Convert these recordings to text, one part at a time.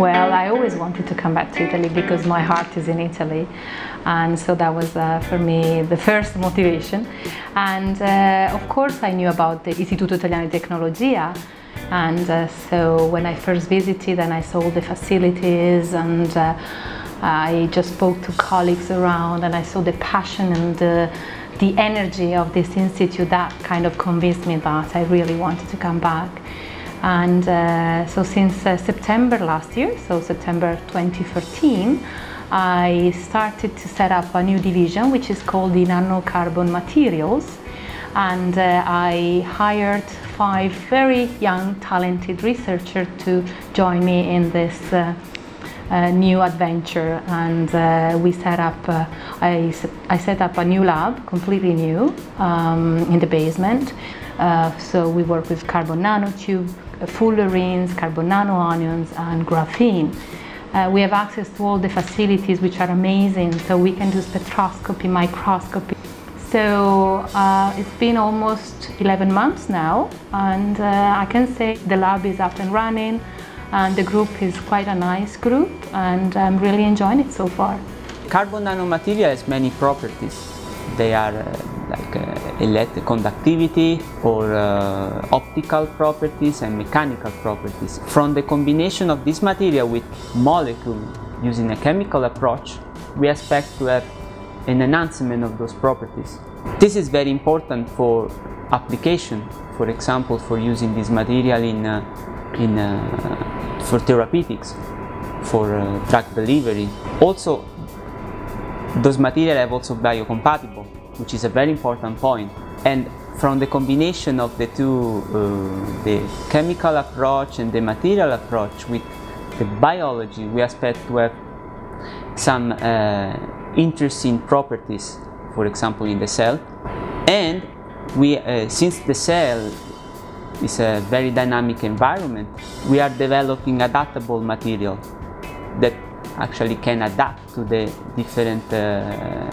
Well, I always wanted to come back to Italy because my heart is in Italy, and so that was uh, for me the first motivation. And uh, of course, I knew about the Istituto Italiano di Tecnologia, and uh, so when I first visited and I saw the facilities and uh, I just spoke to colleagues around and I saw the passion and the, the energy of this institute that kind of convinced me that I really wanted to come back. And uh, so since uh, September last year, so September 2013, I started to set up a new division which is called the Nanocarbon Materials. And uh, I hired five very young talented researchers to join me in this uh, uh, new adventure. And uh, we set up I, I set up a new lab completely new um, in the basement. So we work with carbon nanotube fullerenes carbon nano-onions and graphene uh, we have access to all the facilities which are amazing so we can do spectroscopy microscopy so uh, it's been almost 11 months now and uh, I can say the lab is up and running and the group is quite a nice group and I'm really enjoying it so far. Carbon nanomaterial has many properties. They are uh, like uh, electric conductivity or uh, optical properties and mechanical properties. From the combination of this material with molecule using a chemical approach, we expect to have an enhancement of those properties. This is very important for application, for example, for using this material in, uh, in, uh, for therapeutics, for uh, drug delivery. Also, those materials have also biocompatible, which is a very important point. And from the combination of the two, uh, the chemical approach and the material approach with the biology, we expect to have some uh, interesting properties, for example, in the cell. And we, uh, since the cell is a very dynamic environment, we are developing adaptable material that actually can adapt to the different uh,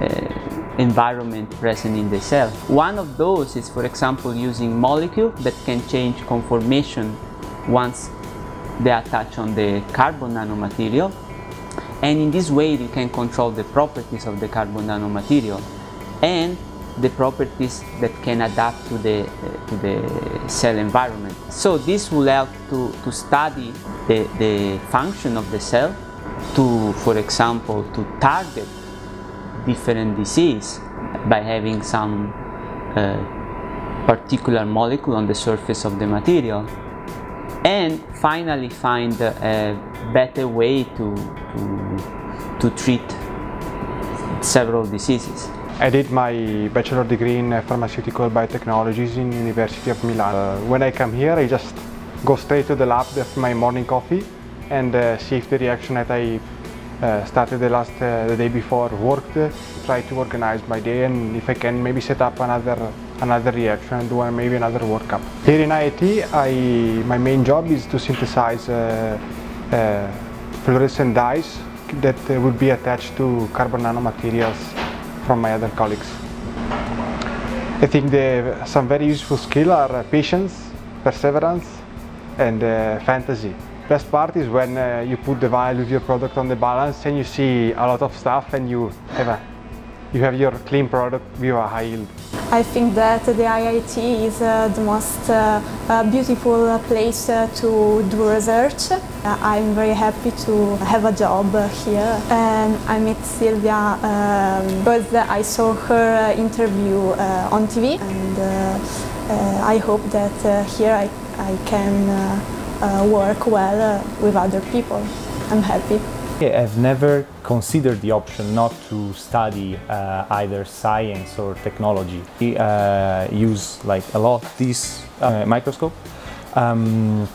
uh, environment present in the cell. One of those is, for example, using molecule that can change conformation once they attach on the carbon nanomaterial and in this way you can control the properties of the carbon nanomaterial and the properties that can adapt to the, uh, to the cell environment. So this will help to, to study the, the function of the cell to, for example, to target different disease by having some uh, particular molecule on the surface of the material and finally find a better way to, to, to treat several diseases. I did my bachelor degree in pharmaceutical biotechnologies in University of Milan. Uh, when I come here I just go straight to the lab after my morning coffee and uh, see if the reaction that I uh, started the last uh, the day before worked. Try to organize my day and if I can maybe set up another another reaction and do maybe another workup. Here in IIT, I, my main job is to synthesize uh, uh, fluorescent dyes that uh, will be attached to carbon nanomaterials from my other colleagues. I think the, some very useful skills are patience, perseverance and fantasy. Best part is when uh, you put the value of your product on the balance and you see a lot of stuff and you have a you have your clean product with a high yield. I think that the IIT is uh, the most uh, uh, beautiful place uh, to do research. Uh, I'm very happy to have a job here. And I met Silvia um, because I saw her interview uh, on TV and I hope that here I, I can work well with other people. I'm happy. I've never considered the option not to study uh, either science or technology. We uh, use like a lot this uh, microscope, um,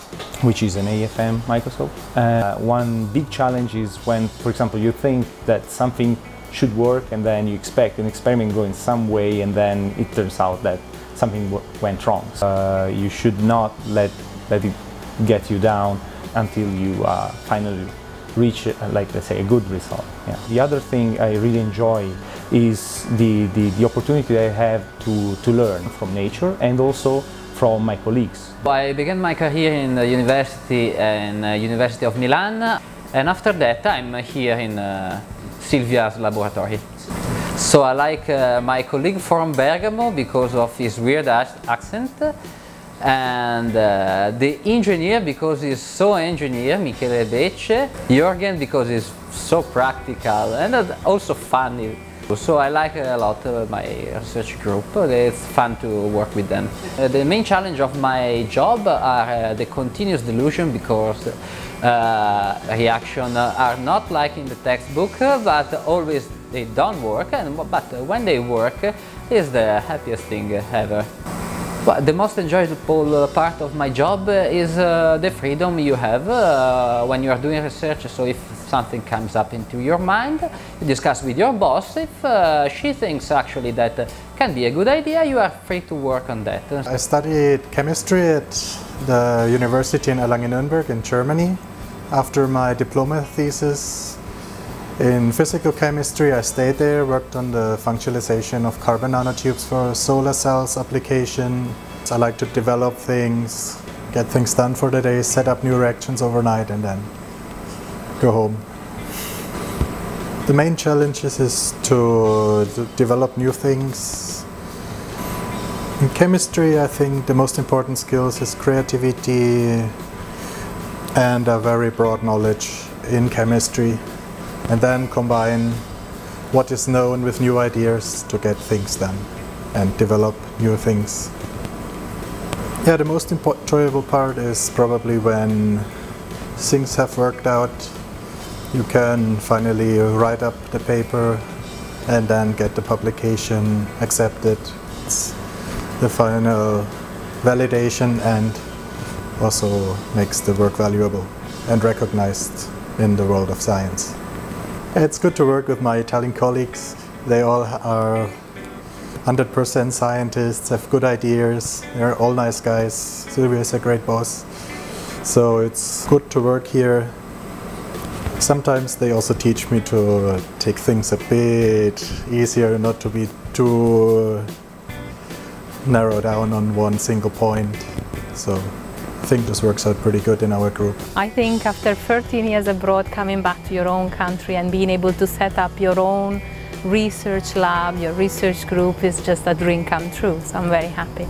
which is an AFM microscope. Uh, one big challenge is when, for example, you think that something should work and then you expect an experiment going some way and then it turns out that something went wrong. Uh, you should not let, let it get you down until you uh, finally reach uh, like let's say a good result. Yeah. The other thing I really enjoy is the, the, the opportunity I have to, to learn from nature and also from my colleagues. I began my career in the university and uh, University of Milan and after that I'm here in uh, Silvia's laboratory. So I like uh, my colleague from Bergamo because of his weird accent and uh, the engineer because he's so engineer, Michele Becce, Jürgen because he's so practical and also funny. So I like a lot my research group, it's fun to work with them. Uh, the main challenge of my job are uh, the continuous delusion because uh, reactions are not like in the textbook but always they don't work and, but when they work is the happiest thing ever. Well, the most enjoyable uh, part of my job uh, is uh, the freedom you have uh, when you are doing research. So if something comes up into your mind, you discuss with your boss. If uh, she thinks actually that uh, can be a good idea, you are free to work on that. I studied chemistry at the university in Erlangen-Nuremberg in Germany. After my diploma thesis in physical chemistry, I stayed there, worked on the functionalization of carbon nanotubes for solar cells application. I like to develop things, get things done for the day, set up new reactions overnight and then go home. The main challenge is to develop new things. In chemistry, I think the most important skills is creativity and a very broad knowledge in chemistry and then combine what is known with new ideas to get things done and develop new things. Yeah, the most enjoyable part is probably when things have worked out. You can finally write up the paper and then get the publication accepted. It's the final validation and also makes the work valuable and recognized in the world of science. It's good to work with my Italian colleagues. They all are 100% scientists, have good ideas, they're all nice guys. Silvia is a great boss. So it's good to work here. Sometimes they also teach me to take things a bit easier, not to be too narrowed down on one single point. So think this works out pretty good in our group. I think after 13 years abroad, coming back to your own country and being able to set up your own research lab, your research group is just a dream come true. So I'm very happy.